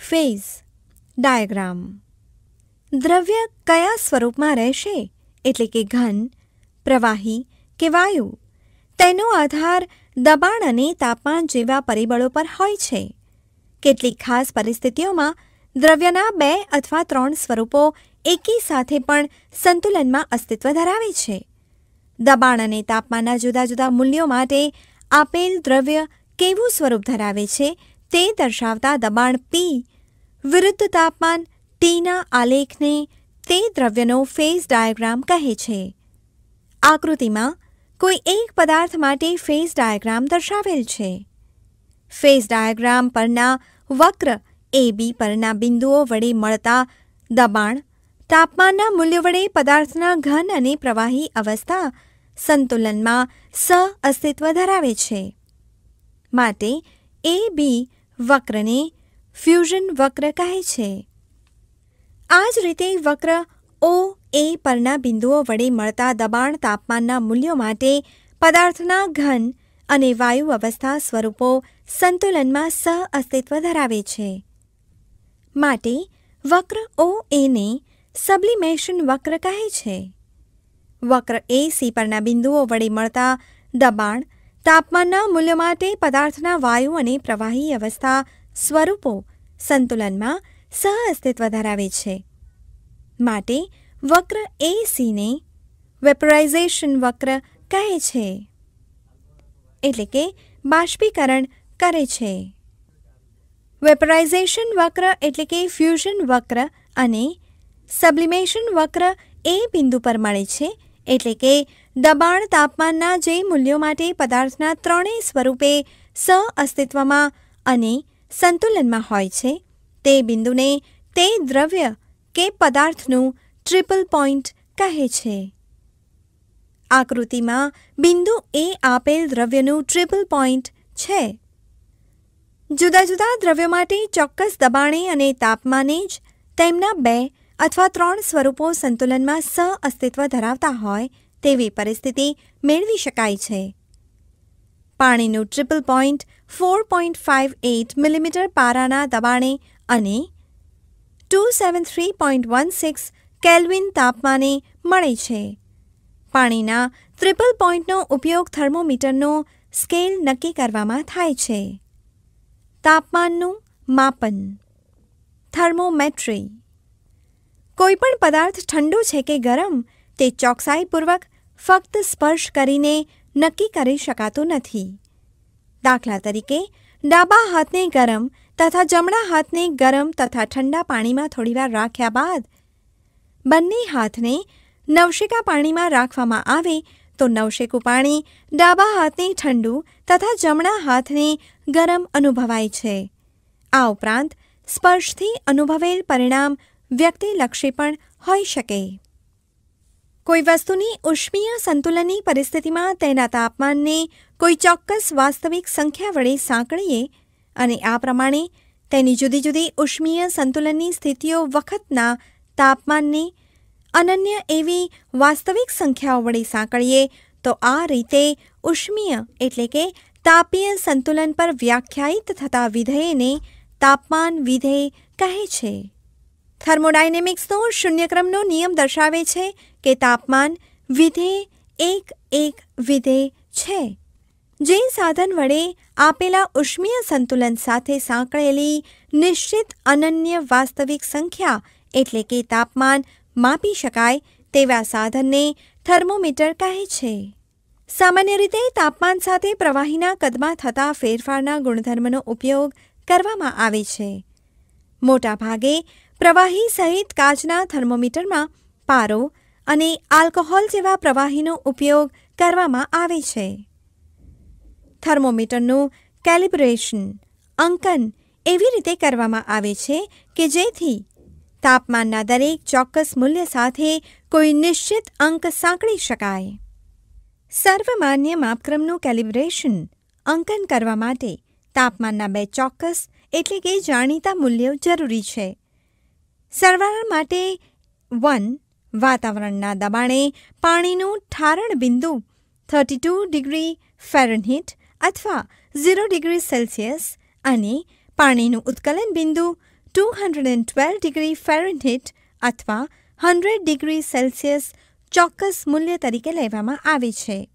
Phase, diagram. દ્રવ્ય કયા સ્વરૂપમાં રહેશે? એટલે કે ઘન, પ્રવાહી કે વાયુ? તેનો આધાર દબાણ અને તાપમાન જેવા પરિબળો પર હોય છે. કેટલીક ખાસ પરિસ્થિતિઓમાં દ્રવ્યના બે અથવા ત્રણ સ્વરૂપો એકી સાથે પણ સંતુલનમાં અસ્તિત્વ ધરાવે છે. દબાણ અને તાપમાનના જુદા જુદા મૂલ્યો માટે આપેલ દ્રવ્ય કેવું સ્વરૂપ ધરાવે છે તે દર્શાવતા દબાણ પી વિરુદ્ધ તાપમાન ટીના આલેખને તે દ્રવ્યનો ફેઝ ડાયાગ્રામ કહે છે. આકૃતિમાં કોઈ એક પદાર્થ માટે ફેઝ ડાયાગ્રામ દર્શાવેલ છે. ફેઝ ડાયાગ્રામ પરના વક્ર એ બી પરના બિંદુઓ વડે મળતા દબાણ, તાપમાનના મૂલ્ય વડે પદાર્થના ઘન અને પ્રવાહી અવસ્થા સંતુલનમાં સ અસ્તિત્વ ધરાવે છે. માટે એ બી વક્રને ફ્યુઝન વક્ર કહે છે. આ જ રીતે વક્ર ઓ એ પરના બિંદુઓ વડે મળતા દબાણ તાપમાનના મૂલ્યો માટે પદાર્થના ઘન અને વાયુ અવસ્થા સ્વરૂપો સંતુલનમાં સહ અસ્તિત્વ ધરાવે છે. માટે વક્ર ઓ એને સબ્લિમેશન વક્ર કહે છે. વક્ર એ સી પરના બિંદુઓ વડે મળતા દબાણ તાપમાનના મૂલ્ય માટે પદાર્થના વાયુ અને પ્રવાહી અવસ્થા સ્વરૂપો સંતુલનમાં સહ અસ્તિત્વ ધરાવે છે. માટે વક્ર એ સીને વેપરાઇઝેશન વક્ર કહે છે. એટલે કે બાષ્પીકરણ કરે છે. વેપરાઇઝેશન વક્ર એટલે કે ફ્યુઝન વક્ર અને સબ્લિમેશન વક્ર એ બિંદુ પર મળે છે. એટલે કે દબાણ તાપમાનના જે મૂલ્યો માટે પદાર્થના ત્રણેય સ્વરૂપે સ અસ્તિત્વમાં અને સંતુલનમાં હોય છે, તે બિંદુને તે દ્રવ્ય કે પદાર્થનું ટ્રિપલ પોઈન્ટ કહે છે. આકૃતિમાં બિંદુ એ આપેલ દ્રવ્યનું ટ્રિપલ પોઈન્ટ છે. જુદા જુદા દ્રવ્યો માટે ચોક્કસ દબાણે અને તાપમાને જ તેમના બે અથવા ત્રણ સ્વરૂપો સંતુલનમાં સહ અસ્તિત્વ ધરાવતા હોય તેવી પરિસ્થિતિ મેળવી શકાય છે. પાણીનું triple point, four point five eight millimetre પારાના દબાણે અને two seven three point one six kelvin તાપમાને મળે છે. પાણીના ટ્રિપલ પોઈન્ટનો ઉપયોગ થર્મોમીટરનો સ્કેલ નક્કી કરવામાં થાય છે. તાપમાનનું માપન. થર્મોમેટ્રી. કોઈપણ પદાર્થ ઠંડુ છે કે ગરમ, તે ચોકસાઈપૂર્વક ફક્ત સ્પર્શ કરીને નક્કી કરી શકાતું નથી. દાખલા તરીકે, ડાબા હાથને ગરમ તથા જમણા હાથને ગરમ તથા ઠંડા પાણીમાં થોડીવાર રાખ્યા બાદ બંને હાથને નવશેકા પાણીમાં રાખવામાં આવે તો નવશેકું પાણી ડાબા હાથને ઠંડુ તથા જમણા હાથને ગરમ અનુભવાય છે. આ ઉપરાંત સ્પર્શથી અનુભવેલ પરિણામ વ્યક્તિલક્ષી પણ હોઈ શકે. કોઈ વસ્તુની ઉષ્મીય સંતુલનની પરિસ્થિતિમાં તેના તાપમાનને કોઈ ચોક્કસ વાસ્તવિક સંખ્યા વડે સાંકળીએ અને આ પ્રમાણે તેની જુદી જુદી ઉષ્મીય સંતુલનની સ્થિતિઓ વખતના તાપમાનને અનન્ય એવી વાસ્તવિક સંખ્યાઓ વડે સાંકળીએ, તો આ રીતે ઉષ્મીય એટલે કે તાપીય સંતુલન પર વ્યાખ્યાયિત થતા વિધેયને તાપમાન વિધેય કહે છે. થર્મોડાયનેમિક્સનો શૂન્યક્રમનો નિયમ દર્શાવે છે કે તાપમાન વિધેય એક એક વિધેય છે. જે સાધન વડે આપેલા ઉષ્મીય સંતુલન સાથે સાંકળેલી નિશ્ચિત અનન્ય વાસ્તવિક સંખ્યા એટલે કે તાપમાન માપી શકાય તેવા સાધનને થર્મોમીટર કહે છે. સામાન્ય રીતે તાપમાન સાથે પ્રવાહીના કદમાં થતા ફેરફારના ગુણધર્મનો ઉપયોગ કરવામાં આવે છે. મોટાભાગે પ્રવાહી સહિત કાચના થર્મોમીટરમાં પારો અને આલ્કોહોલ જેવા પ્રવાહીનો ઉપયોગ કરવામાં આવે છે. થર્મોમીટરનું કેલિબ્રેશન, અંકન એવી રીતે કરવામાં આવે છે કે જેથી તાપમાનના દરેક ચોક્કસ મૂલ્ય સાથે કોઈ નિશ્ચિત અંક સાંકળી શકાય. સર્વમાન્ય માપક્રમનું કેલિબ્રેશન, અંકન કરવા માટે તાપમાનના બે ચોક્કસ એટલે કે જાણીતા મૂલ્યો જરૂરી છે. સરવાળા માટે વન વાતાવરણના દબાણે પાણીનું ઠારણ બિંદુ થર્ટી ટુ ડિગ્રી ફેરનહીટ અથવા ઝીરો ડિગ્રી સેલ્સિયસ અને પાણીનું ઉત્કલન બિંદુ two hundred and twelve degree Fahrenheit અથવા હંડ્રેડ ડિગ્રી સેલ્સિયસ ચોક્કસ મૂલ્ય તરીકે લેવામાં આવે છે.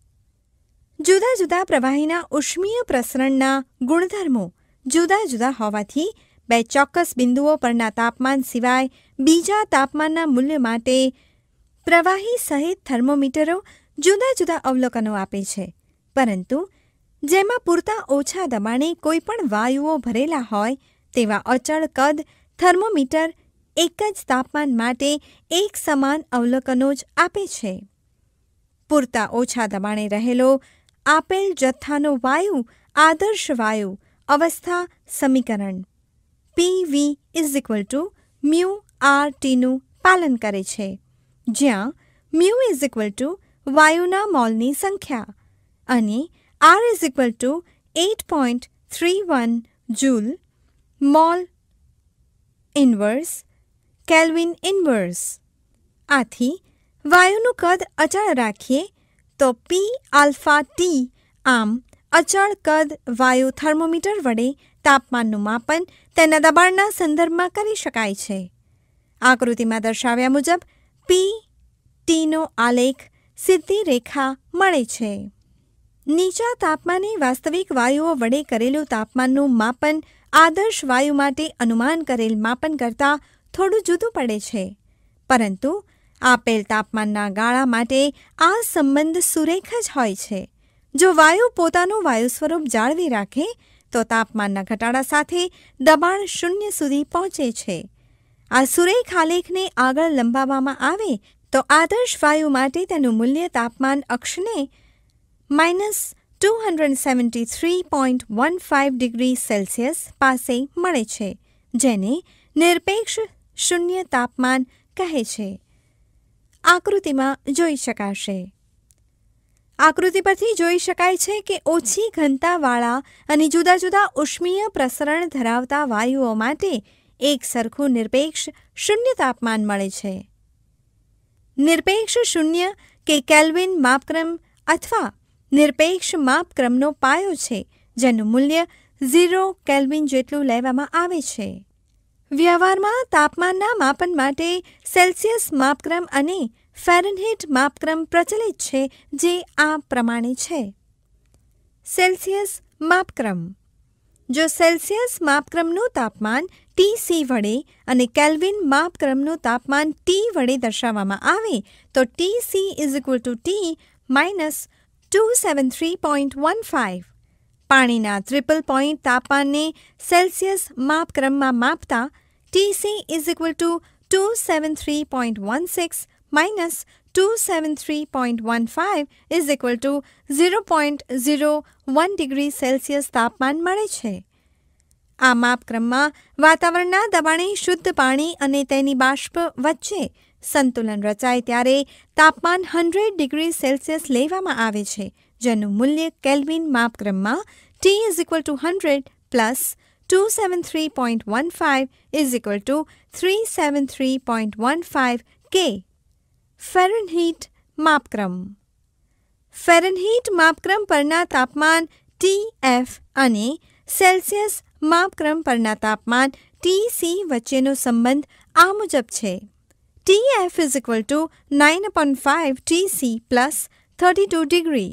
જુદા જુદા પ્રવાહીના ઉષ્મીય પ્રસરણના ગુણધર્મો જુદા જુદા હોવાથી બે ચોક્કસ બિંદુઓ પરના તાપમાન સિવાય બીજા તાપમાનના મૂલ્ય માટે પ્રવાહી સહિત થર્મોમીટરો જુદા જુદા અવલોકનો આપે છે. પરંતુ જેમાં પૂરતા ઓછા દબાણે કોઈપણ વાયુઓ ભરેલા હોય તેવા અચળ કદ થર્મોમીટર એક જ તાપમાન માટે એક સમાન અવલોકનો જ આપે છે. પૂરતા ઓછા દબાણે રહેલો આપેલ જથ્થાનો વાયુ આદર્શ વાયુ અવસ્થા સમીકરણ P V is equal to mu R ટીનું પાલન કરે છે. જ્યાં મ્યુ ઇઝ ઇક્વલ ટુ વાયુના મોલની સંખ્યા અને R is equal to eight point three one joule mole inverse kelvin inverse આથી વાયુનું કદ અચળ રાખીએ તો પી આલ્ફા ટી આમ અચળ કદ વાયુ થર્મોમીટર વડે તાપમાનનું માપન તેના દબાણના સંદર્ભમાં કરી શકાય છે. આકૃતિમાં દર્શાવ્યા મુજબ પી ટીનો આલેખ સીધી રેખા મળે છે. નીચા તાપમાને વાસ્તવિક વાયુઓ વડે કરેલું તાપમાનનું માપન આદર્શ વાયુ માટે અનુમાન કરેલ માપન કરતાં થોડું જુદું પડે છે. પરંતુ આપેલ તાપમાનના ગાળા માટે આ સંબંધ સુરેખ જ હોય છે. જો વાયુ પોતાનું વાયુ સ્વરૂપ જાળવી રાખે તો તાપમાનના ઘટાડા સાથે દબાણ શૂન્ય સુધી પહોંચે છે. આ સુરેખ આલેખને આગળ લંબાવવામાં આવે તો આદર્શ વાયુ માટે તેનું મૂલ્ય તાપમાન અક્ષને minus two hundred seventy three point one five degree Celsius પાસે મળે છે, જેને નિરપેક્ષ શૂન્ય તાપમાન કહે છે. આકૃતિમાં જોઈ શકાશે. આકૃતિ પરથી જોઈ શકાય છે કે ઓછી ઘનતાવાળા અને જુદા જુદા ઉષ્મીય પ્રસરણ ધરાવતા વાયુઓ માટે એક સરખું નિરપેક્ષ શૂન્ય તાપમાન મળે છે. નિરપેક્ષ શૂન્ય કે કેલ્વિન માપક્રમ અથવા નિરપેક્ષ માપક્રમનો પાયો છે, જેનું મૂલ્ય ઝીરો કેલ્વિન જેટલું લેવામાં આવે છે. વ્યવહારમાં તાપમાનના માપન માટે સેલ્સિયસ માપક્રમ અને ફેરનહીટ માપક્રમ પ્રચલિત છે જે આ પ્રમાણે છે. સેલ્સિયસ માપક્રમ. જો સેલ્સિયસ માપક્રમનું તાપમાન ટીસી વડે અને કેલ્વિન માપક્રમનું તાપમાન ટી વડે દર્શાવવામાં આવે, તો TC is equal to T minus two seven three point one five પાણીના ટ્રિપલ પોઈન્ટ તાપમાનને સેલ્સિયસ માપક્રમમાં માપતા three is one five is equal to zero point zero one degree Celsius તાપમાન મળે છે. આ માપક્રમમાં વાતાવરણના દબાણે શુદ્ધ પાણી અને તેની બાષ્પ વચ્ચે સંતુલન રચાય ત્યારે તાપમાન હંડ્રેડ ડિગ્રી સેલ્સિયસ લેવામાં આવે છે, જેનું મૂલ્ય kelvin માપક્રમમાં T is equal to hundred plus two seven three point one five is equal to three seven three point one five K Fahrenheit માપક્રમ Fahrenheit માપક્રમ પરના તાપમાન ટી એફ અને સેલ્સિયસ માપક્રમ પરના તાપમાન ટી સી વચ્ચેનો સંબંધ આ મુજબ છે T F is equal to nine upon five T C plus thirty two degree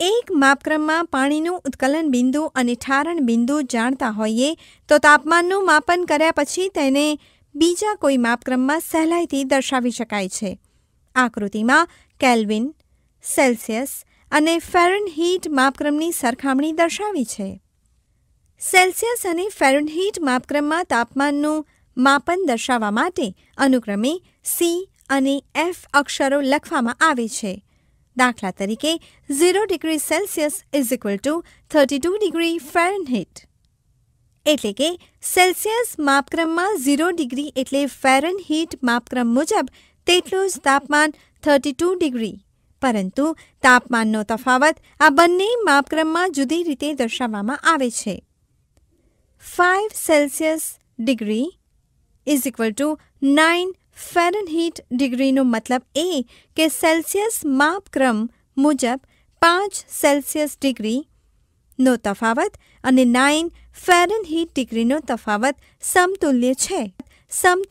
એક માપક્રમમાં પાણીનું ઉત્કલન બિંદુ અને ઠારણ બિંદુ જાણતા હોઈએ, તો તાપમાનનું માપન કર્યા પછી તેને બીજા કોઈ માપક્રમમાં સહેલાઈથી દર્શાવી શકાય છે. આકૃતિમાં કેલ્વિન, સેલ્સિયસ અને ફેરનહીટ માપક્રમની સરખામણી દર્શાવી છે. સેલ્સિયસ અને ફેરનહીટ માપક્રમમાં તાપમાનનું માપન દર્શાવવા માટે અનુક્રમે સી અને એફ અક્ષરો લખવામાં આવે છે. દાખલા તરીકે, zero degree Celsius is equal to thirty two degree Fahrenheit એટલે કે, સેલ્સિયસ માપક્રમમાં ઝીરો ડિગ્રી એટલે ફેરનહીટ માપક્રમ મુજબ તેટલું જ તાપમાન થર્ટી ટુ ડિગ્રી. પરંતુ તાપમાનનો તફાવત આ બંને માપક્રમમાં જુદી રીતે દર્શાવવામાં આવે છે. Five Celsius degree is equal to nine Fahrenheit ડિગ્રીનો મતલબ એ કે સેલ્સિયસ માપક્રમ મુજબ પાંચ સેલ્સિયસ ડિગ્રીનો તફાવત અને નાઇન ફેરનહીટ ડિગ્રીનો તફાવત સમતુલ્ય છે. સમ